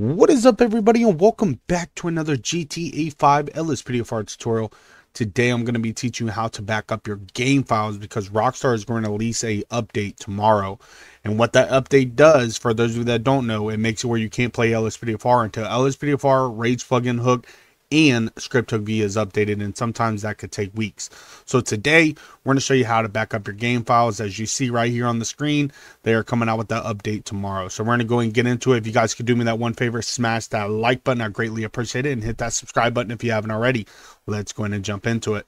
What is up everybody and welcome back to another GTA 5 LSPDFR tutorial. Today I'm going to be teaching you how to back up your game files because Rockstar is going to release a update tomorrow. And what that update does, for those of you that don't know, it makes it where you can't play LSPDFR until LSPDFR, Rage Plugin Hook, and Script V is updated, and sometimes that could take weeks. So today, we're going to show you how to back up your game files. As you see right here on the screen, they are coming out with that update tomorrow. So we're going to go and get into it. If you guys could do me that one favor, smash that like button. I greatly appreciate it. And hit that subscribe button if you haven't already. Let's go ahead and jump into it.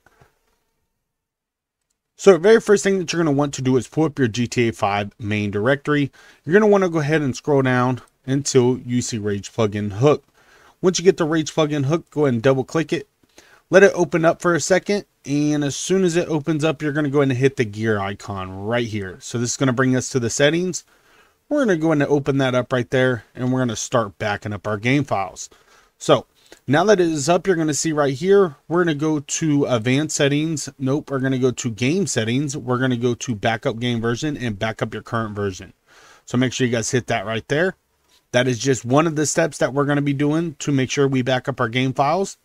So the very first thing that you're going to want to do is pull up your GTA 5 main directory. You're going to want to go ahead and scroll down until you see Rage Plugin Hook. Once you get the Rage plugin hook, go ahead and double click it. Let it open up for a second. And as soon as it opens up, you're going to go ahead and hit the gear icon right here. So this is going to bring us to the settings. We're going to go ahead and open that up right there. And we're going to start backing up our game files. So now that it is up, you're going to see right here, we're going to go to advanced settings. Nope, we're going to go to game settings. We're going to go to backup game version and backup your current version. So make sure you guys hit that right there. That is just one of the steps that we're going to be doing to make sure we back up our game files.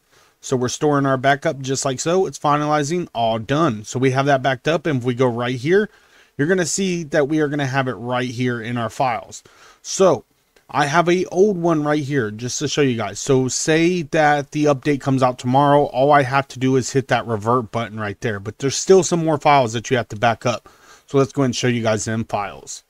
So we're storing our backup just like so. It's finalizing, all done. So we have that backed up. And if we go right here, you're going to see that we are going to have it right here in our files. So I have a old one right here just to show you guys. So say that the update comes out tomorrow. All I have to do is hit that revert button right there. But there's still some more files that you have to back up. So let's go and show you guys them files.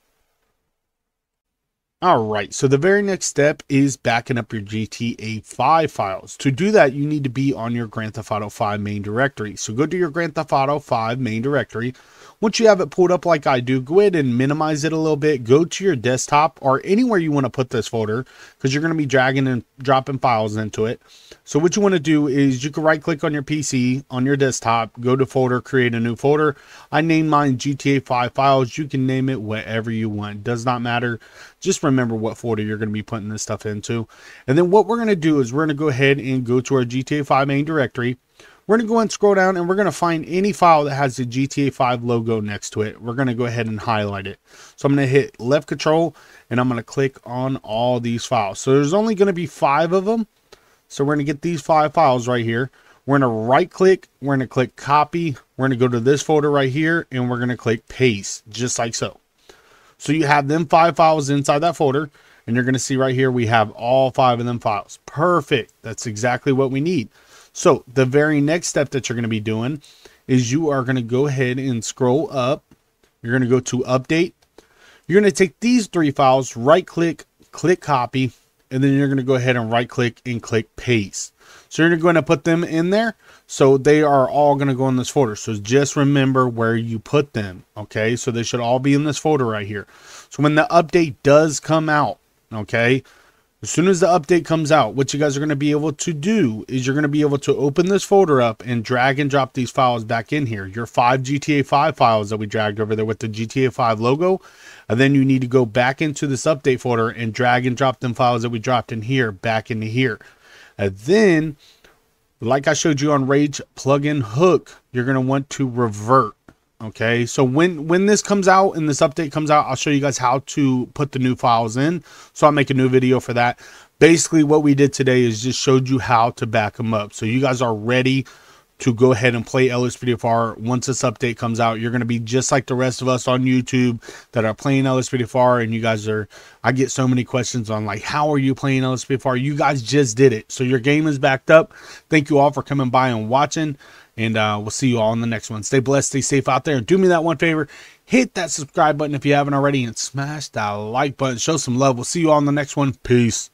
All right, so the very next step is backing up your GTA 5 files. To do that, you need to be on your Grand Theft Auto 5 main directory. So go to your Grand Theft Auto 5 main directory. Once you have it pulled up like I do, go ahead and minimize it a little bit. Go to your desktop or anywhere you want to put this folder because you're going to be dragging and dropping files into it. So what you want to do is you can right click on your PC on your desktop, go to folder, create a new folder. I named mine GTA 5 files. You can name it whatever you want. Does not matter. Just remember what folder you're going to be putting this stuff into. And then what we're going to do is we're going to go ahead and go to our GTA 5 main directory. We're going to go and scroll down and we're going to find any file that has the GTA 5 logo next to it. We're going to go ahead and highlight it. So I'm going to hit left control and I'm going to click on all these files. So there's only going to be five of them. So we're going to get these five files right here. We're going to right click. We're going to click copy. We're going to go to this folder right here and we're going to click paste just like so. So you have them five files inside that folder and you're going to see right here we have all five of them files. Perfect. That's exactly what we need. So the very next step that you're going to be doing is you are going to go ahead and scroll up. You're going to go to update. You're going to take these three files, right click, click copy, and then you're going to go ahead and right click and click paste. So you're going to put them in there. So they are all going to go in this folder. So just remember where you put them. Okay. So they should all be in this folder right here. So when the update does come out, okay, as soon as the update comes out, what you guys are going to be able to do is you're going to be able to open this folder up and drag and drop these files back in here. Your five GTA 5 files that we dragged over there with the GTA 5 logo. And then you need to go back into this update folder and drag and drop them files that we dropped in here back into here. And then, like I showed you on Rage plugin hook, you're going to want to revert Okay, so when when this comes out and this update comes out, I'll show you guys how to put the new files in. So I'll make a new video for that. Basically, what we did today is just showed you how to back them up. So you guys are ready to go ahead and play LSPDFR once this update comes out. You're going to be just like the rest of us on YouTube that are playing LSPDFR and you guys are I get so many questions on like how are you playing LSPDFR? You guys just did it. So your game is backed up. Thank you all for coming by and watching. And uh, we'll see you all in the next one. Stay blessed, stay safe out there. Do me that one favor hit that subscribe button if you haven't already and smash that like button. Show some love. We'll see you all in the next one. Peace.